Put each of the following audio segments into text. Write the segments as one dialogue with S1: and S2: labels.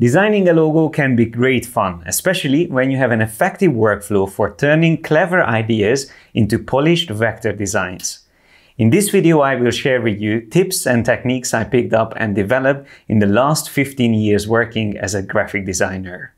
S1: Designing a logo can be great fun, especially when you have an effective workflow for turning clever ideas into polished vector designs. In this video, I will share with you tips and techniques I picked up and developed in the last 15 years working as a graphic designer.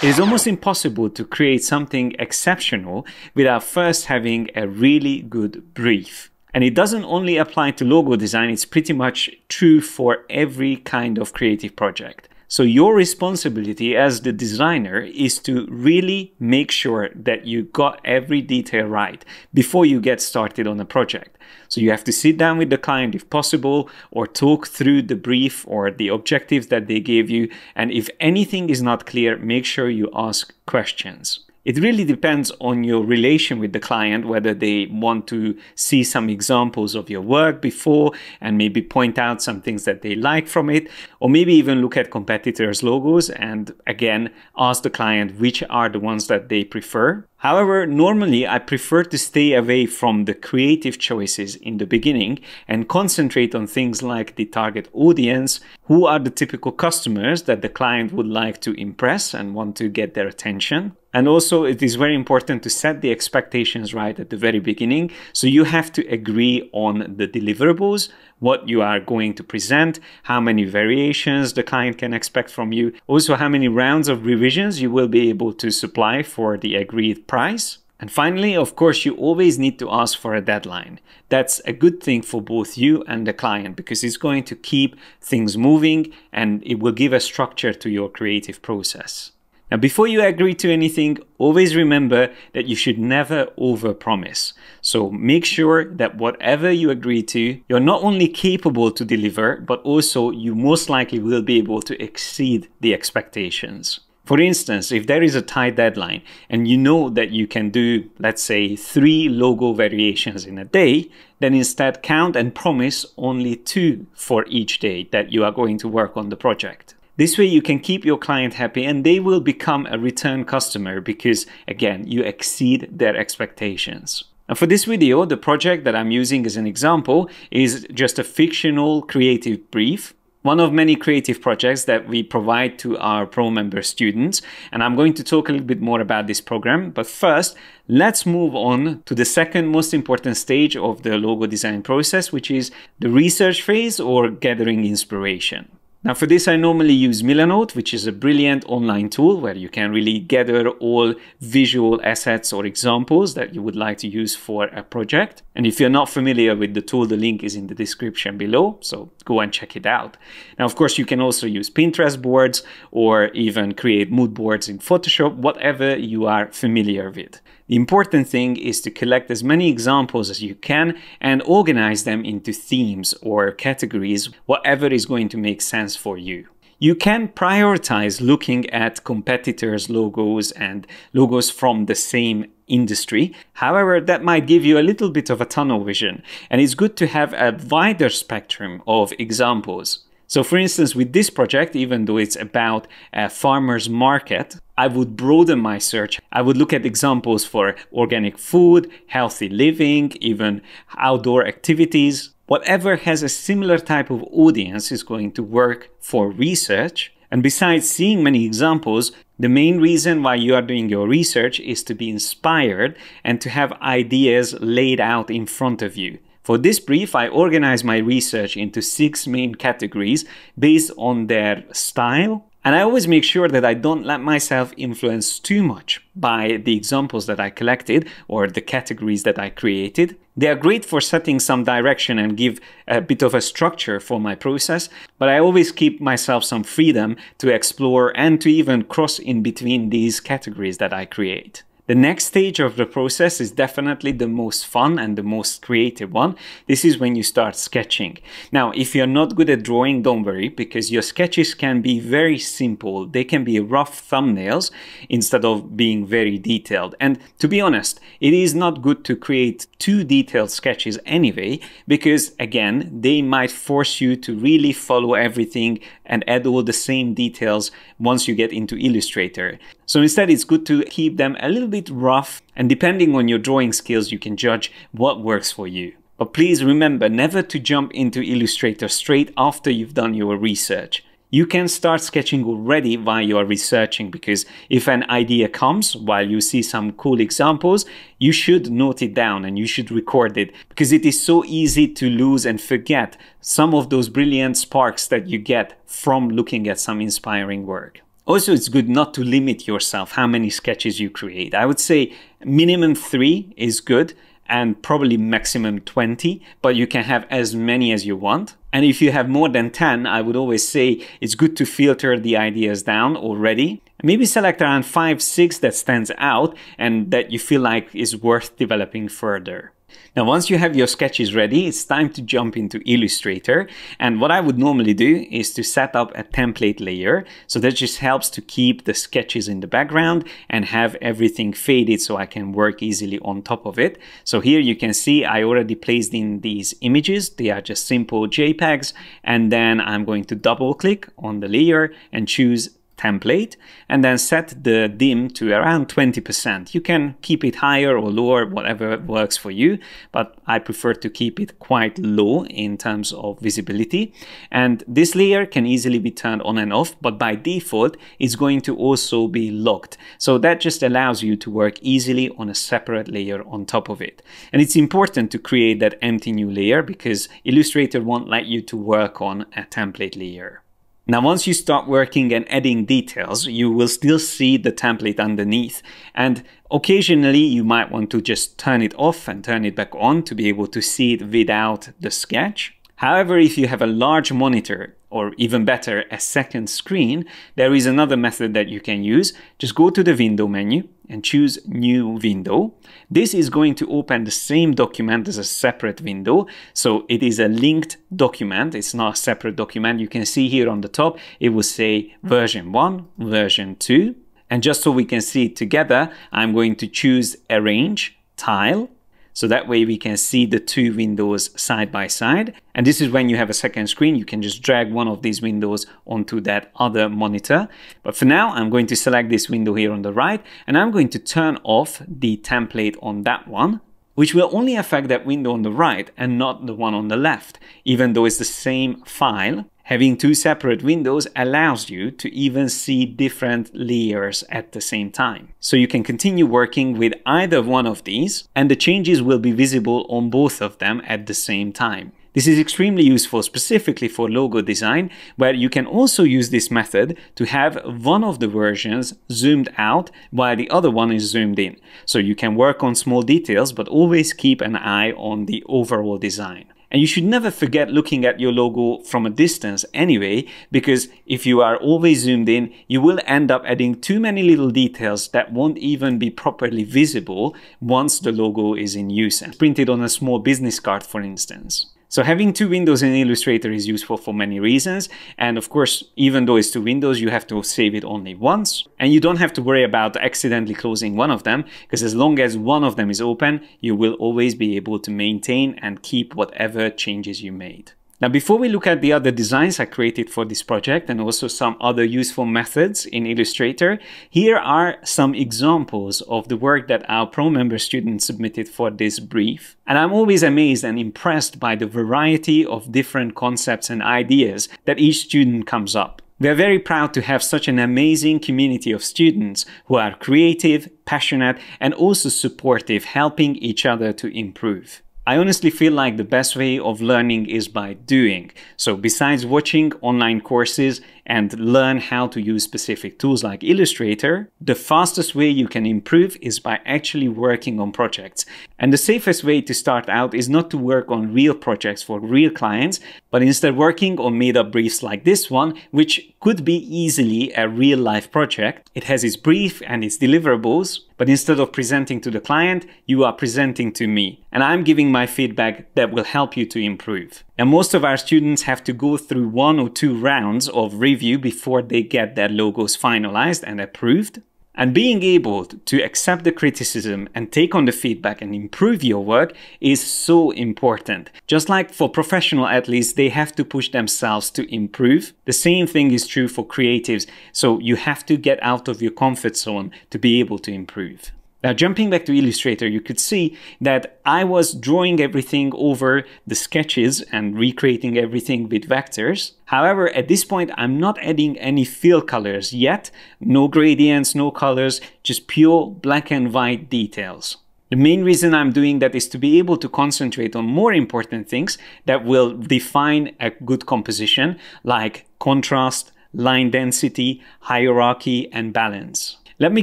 S1: It is almost impossible to create something exceptional without first having a really good brief. And it doesn't only apply to logo design, it's pretty much true for every kind of creative project. So your responsibility as the designer is to really make sure that you got every detail right before you get started on a project. So you have to sit down with the client if possible or talk through the brief or the objectives that they gave you. And if anything is not clear, make sure you ask questions. It really depends on your relation with the client, whether they want to see some examples of your work before and maybe point out some things that they like from it, or maybe even look at competitors' logos and again ask the client which are the ones that they prefer. However, normally I prefer to stay away from the creative choices in the beginning and concentrate on things like the target audience, who are the typical customers that the client would like to impress and want to get their attention. And also, it is very important to set the expectations right at the very beginning. So you have to agree on the deliverables, what you are going to present, how many variations the client can expect from you, also how many rounds of revisions you will be able to supply for the agreed price. And finally, of course, you always need to ask for a deadline. That's a good thing for both you and the client because it's going to keep things moving and it will give a structure to your creative process. Now, before you agree to anything, always remember that you should never overpromise. So make sure that whatever you agree to, you're not only capable to deliver, but also you most likely will be able to exceed the expectations. For instance, if there is a tight deadline and you know that you can do, let's say, three logo variations in a day, then instead count and promise only two for each day that you are going to work on the project. This way you can keep your client happy and they will become a return customer because again, you exceed their expectations. And for this video, the project that I'm using as an example is just a fictional creative brief one of many creative projects that we provide to our pro member students. And I'm going to talk a little bit more about this program. But first, let's move on to the second most important stage of the logo design process, which is the research phase or gathering inspiration. Now for this, I normally use Milanote, which is a brilliant online tool where you can really gather all visual assets or examples that you would like to use for a project. And if you're not familiar with the tool, the link is in the description below, so go and check it out. Now, of course, you can also use Pinterest boards or even create mood boards in Photoshop, whatever you are familiar with. The important thing is to collect as many examples as you can and organize them into themes or categories, whatever is going to make sense for you. You can prioritize looking at competitors' logos and logos from the same industry. However, that might give you a little bit of a tunnel vision, and it's good to have a wider spectrum of examples. So for instance, with this project, even though it's about a farmer's market, I would broaden my search. I would look at examples for organic food, healthy living, even outdoor activities. Whatever has a similar type of audience is going to work for research. And besides seeing many examples, the main reason why you are doing your research is to be inspired and to have ideas laid out in front of you. For this brief, I organized my research into six main categories based on their style, and I always make sure that I don't let myself influence too much by the examples that I collected or the categories that I created. They are great for setting some direction and give a bit of a structure for my process, but I always keep myself some freedom to explore and to even cross in between these categories that I create. The next stage of the process is definitely the most fun and the most creative one. This is when you start sketching. Now, if you're not good at drawing, don't worry, because your sketches can be very simple. They can be rough thumbnails instead of being very detailed. And to be honest, it is not good to create too detailed sketches anyway, because again, they might force you to really follow everything and add all the same details once you get into Illustrator. So instead, it's good to keep them a little bit rough, and depending on your drawing skills, you can judge what works for you. But please remember never to jump into Illustrator straight after you've done your research. You can start sketching already while you are researching because if an idea comes while you see some cool examples, you should note it down and you should record it because it is so easy to lose and forget some of those brilliant sparks that you get from looking at some inspiring work. Also, it's good not to limit yourself how many sketches you create. I would say minimum three is good and probably maximum 20, but you can have as many as you want. And if you have more than 10, I would always say it's good to filter the ideas down already. Maybe select around 5, 6 that stands out and that you feel like is worth developing further. Now, once you have your sketches ready, it's time to jump into Illustrator. And what I would normally do is to set up a template layer. So that just helps to keep the sketches in the background and have everything faded so I can work easily on top of it. So here you can see I already placed in these images. They are just simple JPEGs. And then I'm going to double click on the layer and choose template and then set the dim to around 20%. You can keep it higher or lower, whatever works for you, but I prefer to keep it quite low in terms of visibility. And this layer can easily be turned on and off, but by default, it's going to also be locked. So that just allows you to work easily on a separate layer on top of it. And it's important to create that empty new layer because Illustrator won't let you to work on a template layer. Now, once you start working and adding details, you will still see the template underneath. And occasionally you might want to just turn it off and turn it back on to be able to see it without the sketch. However, if you have a large monitor, or even better, a second screen, there is another method that you can use. Just go to the window menu and choose new window. This is going to open the same document as a separate window. So it is a linked document. It's not a separate document. You can see here on the top, it will say version one, version two. And just so we can see it together, I'm going to choose arrange tile so that way we can see the two windows side by side. And this is when you have a second screen, you can just drag one of these windows onto that other monitor. But for now, I'm going to select this window here on the right, and I'm going to turn off the template on that one which will only affect that window on the right and not the one on the left, even though it's the same file. Having two separate windows allows you to even see different layers at the same time. So you can continue working with either one of these and the changes will be visible on both of them at the same time. This is extremely useful specifically for logo design, where you can also use this method to have one of the versions zoomed out while the other one is zoomed in. So you can work on small details, but always keep an eye on the overall design. And you should never forget looking at your logo from a distance anyway, because if you are always zoomed in, you will end up adding too many little details that won't even be properly visible once the logo is in use printed on a small business card, for instance. So having two windows in Illustrator is useful for many reasons. And of course, even though it's two windows, you have to save it only once. And you don't have to worry about accidentally closing one of them, because as long as one of them is open, you will always be able to maintain and keep whatever changes you made. Now, before we look at the other designs I created for this project and also some other useful methods in Illustrator, here are some examples of the work that our Pro member students submitted for this brief. And I'm always amazed and impressed by the variety of different concepts and ideas that each student comes up. We are very proud to have such an amazing community of students who are creative, passionate, and also supportive, helping each other to improve. I honestly feel like the best way of learning is by doing. So besides watching online courses and learn how to use specific tools like Illustrator, the fastest way you can improve is by actually working on projects. And the safest way to start out is not to work on real projects for real clients, but instead working on made up briefs like this one, which could be easily a real life project. It has its brief and its deliverables, but instead of presenting to the client, you are presenting to me. And I'm giving my feedback that will help you to improve. And most of our students have to go through one or two rounds of review before they get their logos finalized and approved. And being able to accept the criticism and take on the feedback and improve your work is so important. Just like for professional athletes, they have to push themselves to improve. The same thing is true for creatives. So you have to get out of your comfort zone to be able to improve. Now, jumping back to Illustrator, you could see that I was drawing everything over the sketches and recreating everything with vectors. However, at this point, I'm not adding any fill colors yet. No gradients, no colors, just pure black and white details. The main reason I'm doing that is to be able to concentrate on more important things that will define a good composition like contrast, line density, hierarchy, and balance. Let me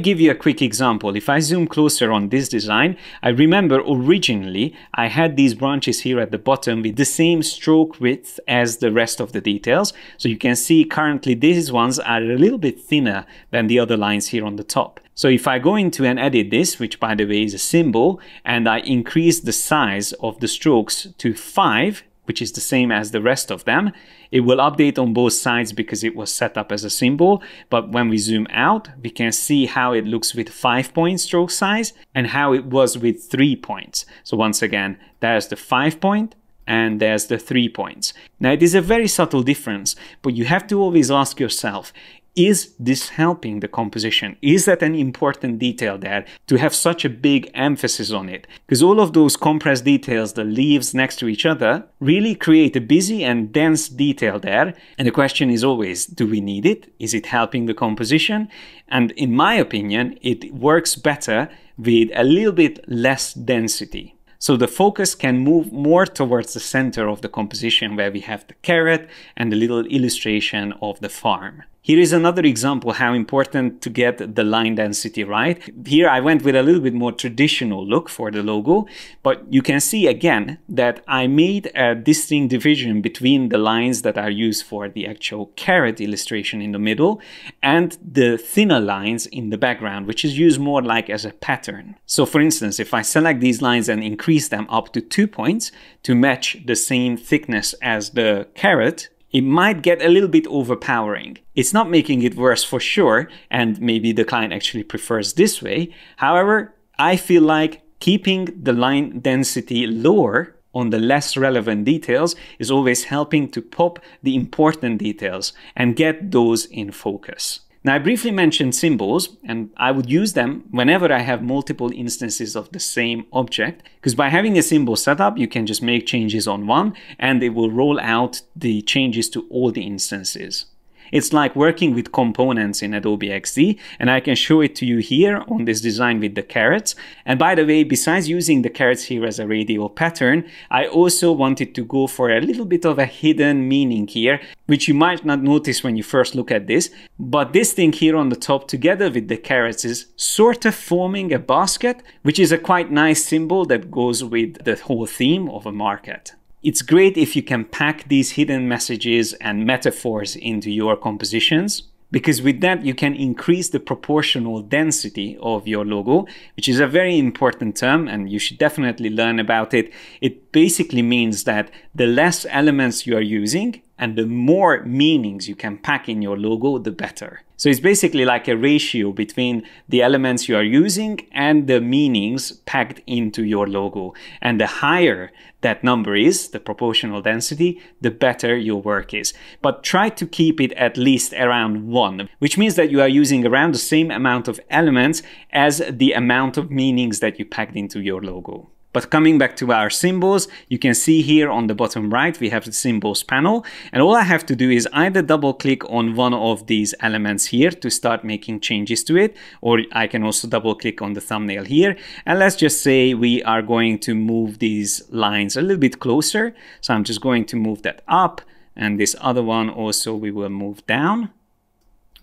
S1: give you a quick example. If I zoom closer on this design, I remember originally I had these branches here at the bottom with the same stroke width as the rest of the details. So you can see currently these ones are a little bit thinner than the other lines here on the top. So if I go into and edit this, which by the way is a symbol, and I increase the size of the strokes to 5, which is the same as the rest of them. It will update on both sides because it was set up as a symbol, but when we zoom out, we can see how it looks with 5 point stroke size and how it was with 3 points. So once again, there's the 5 point and there's the 3 points. Now it is a very subtle difference, but you have to always ask yourself, is this helping the composition? Is that an important detail there to have such a big emphasis on it? Because all of those compressed details, the leaves next to each other, really create a busy and dense detail there. And the question is always, do we need it? Is it helping the composition? And in my opinion, it works better with a little bit less density. So the focus can move more towards the center of the composition where we have the carrot and the little illustration of the farm. Here is another example how important to get the line density right. Here I went with a little bit more traditional look for the logo, but you can see again that I made a distinct division between the lines that are used for the actual carrot illustration in the middle and the thinner lines in the background, which is used more like as a pattern. So for instance, if I select these lines and increase them up to two points to match the same thickness as the carrot, it might get a little bit overpowering. It's not making it worse for sure, and maybe the client actually prefers this way. However, I feel like keeping the line density lower on the less relevant details is always helping to pop the important details and get those in focus. Now, I briefly mentioned symbols, and I would use them whenever I have multiple instances of the same object, because by having a symbol set up, you can just make changes on one, and it will roll out the changes to all the instances. It's like working with components in Adobe XD, and I can show it to you here on this design with the carrots. And by the way, besides using the carrots here as a radial pattern, I also wanted to go for a little bit of a hidden meaning here, which you might not notice when you first look at this. But this thing here on the top together with the carrots is sort of forming a basket, which is a quite nice symbol that goes with the whole theme of a market. It's great if you can pack these hidden messages and metaphors into your compositions because with that you can increase the proportional density of your logo, which is a very important term and you should definitely learn about it. It basically means that the less elements you are using and the more meanings you can pack in your logo, the better. So it's basically like a ratio between the elements you are using and the meanings packed into your logo. And the higher that number is, the proportional density, the better your work is. But try to keep it at least around one, which means that you are using around the same amount of elements as the amount of meanings that you packed into your logo. But coming back to our symbols, you can see here on the bottom right, we have the symbols panel. And all I have to do is either double click on one of these elements here to start making changes to it, or I can also double click on the thumbnail here. And let's just say we are going to move these lines a little bit closer. So I'm just going to move that up and this other one also we will move down.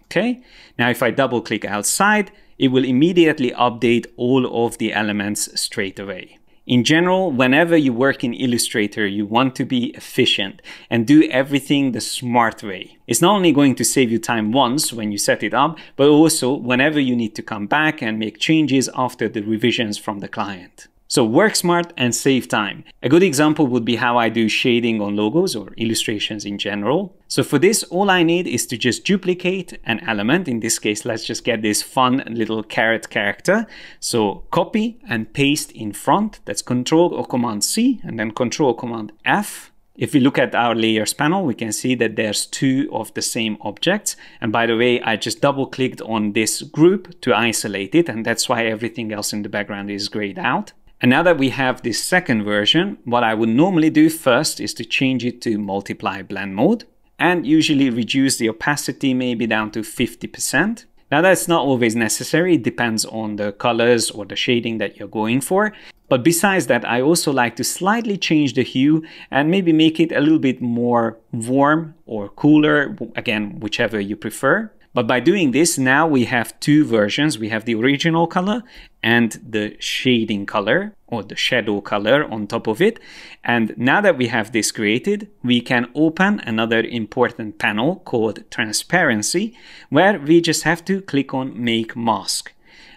S1: Okay, now if I double click outside, it will immediately update all of the elements straight away. In general, whenever you work in Illustrator, you want to be efficient and do everything the smart way. It's not only going to save you time once when you set it up, but also whenever you need to come back and make changes after the revisions from the client. So work smart and save time. A good example would be how I do shading on logos or illustrations in general. So for this, all I need is to just duplicate an element. In this case, let's just get this fun little carrot character. So copy and paste in front. That's Control or Command C and then Control Command F If we look at our layers panel, we can see that there's two of the same objects. And by the way, I just double clicked on this group to isolate it. And that's why everything else in the background is grayed out. And now that we have this second version, what I would normally do first is to change it to multiply blend mode and usually reduce the opacity maybe down to 50%. Now that's not always necessary, it depends on the colors or the shading that you're going for. But besides that, I also like to slightly change the hue and maybe make it a little bit more warm or cooler, again, whichever you prefer. But by doing this, now we have two versions. We have the original color and the shading color or the shadow color on top of it. And now that we have this created, we can open another important panel called transparency, where we just have to click on make mask.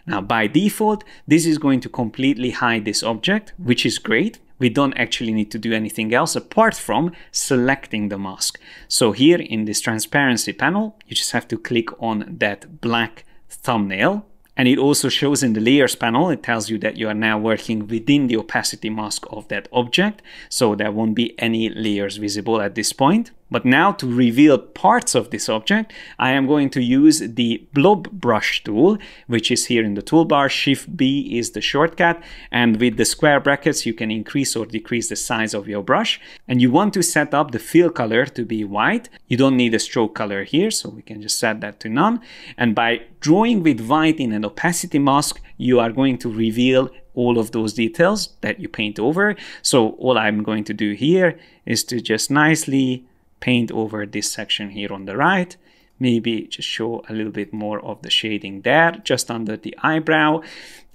S1: Now by default, this is going to completely hide this object, which is great we don't actually need to do anything else apart from selecting the mask. So here in this transparency panel, you just have to click on that black thumbnail and it also shows in the layers panel, it tells you that you are now working within the opacity mask of that object. So there won't be any layers visible at this point. But now to reveal parts of this object, I am going to use the blob brush tool, which is here in the toolbar. Shift B is the shortcut. And with the square brackets, you can increase or decrease the size of your brush. And you want to set up the fill color to be white. You don't need a stroke color here, so we can just set that to none. And by drawing with white in an opacity mask, you are going to reveal all of those details that you paint over. So all I'm going to do here is to just nicely paint over this section here on the right. Maybe just show a little bit more of the shading there just under the eyebrow.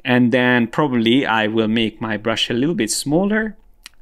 S1: And then probably I will make my brush a little bit smaller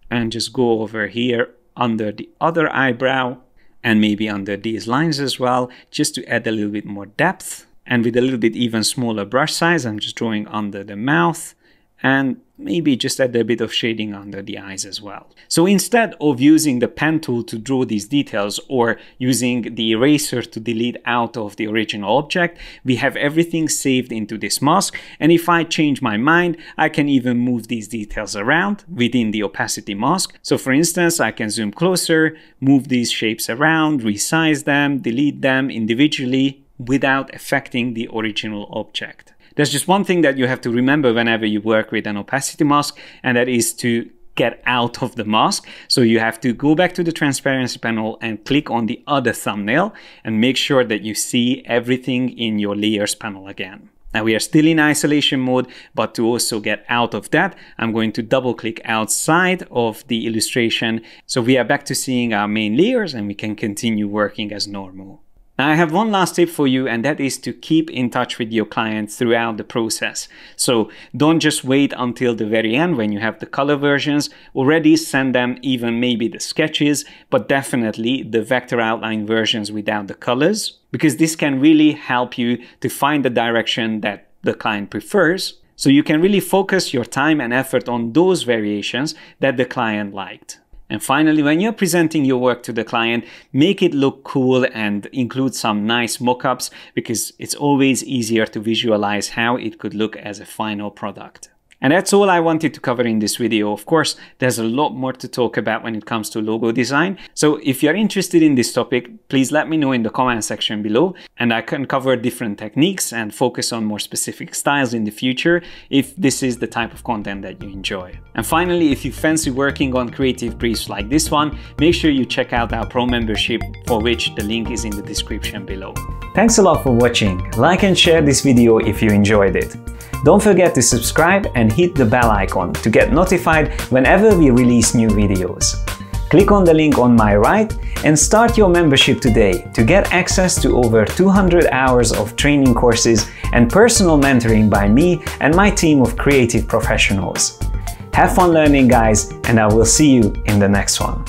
S1: and just go over here under the other eyebrow and maybe under these lines as well just to add a little bit more depth. And with a little bit even smaller brush size I'm just drawing under the mouth and maybe just add a bit of shading under the eyes as well. So instead of using the pen tool to draw these details or using the eraser to delete out of the original object, we have everything saved into this mask. And if I change my mind, I can even move these details around within the opacity mask. So for instance, I can zoom closer, move these shapes around, resize them, delete them individually without affecting the original object. There's just one thing that you have to remember whenever you work with an opacity mask, and that is to get out of the mask. So you have to go back to the transparency panel and click on the other thumbnail and make sure that you see everything in your layers panel again. Now we are still in isolation mode, but to also get out of that, I'm going to double click outside of the illustration. So we are back to seeing our main layers and we can continue working as normal. Now I have one last tip for you and that is to keep in touch with your clients throughout the process. So don't just wait until the very end when you have the color versions. Already send them even maybe the sketches, but definitely the vector outline versions without the colors because this can really help you to find the direction that the client prefers. So you can really focus your time and effort on those variations that the client liked. And finally, when you're presenting your work to the client, make it look cool and include some nice mockups because it's always easier to visualize how it could look as a final product. And that's all I wanted to cover in this video. Of course, there's a lot more to talk about when it comes to logo design. So if you're interested in this topic, please let me know in the comment section below and I can cover different techniques and focus on more specific styles in the future if this is the type of content that you enjoy. And finally, if you fancy working on creative briefs like this one, make sure you check out our pro membership for which the link is in the description below. Thanks a lot for watching. Like and share this video if you enjoyed it. Don't forget to subscribe and hit the bell icon to get notified whenever we release new videos. Click on the link on my right and start your membership today to get access to over 200 hours of training courses and personal mentoring by me and my team of creative professionals. Have fun learning guys and I will see you in the next one.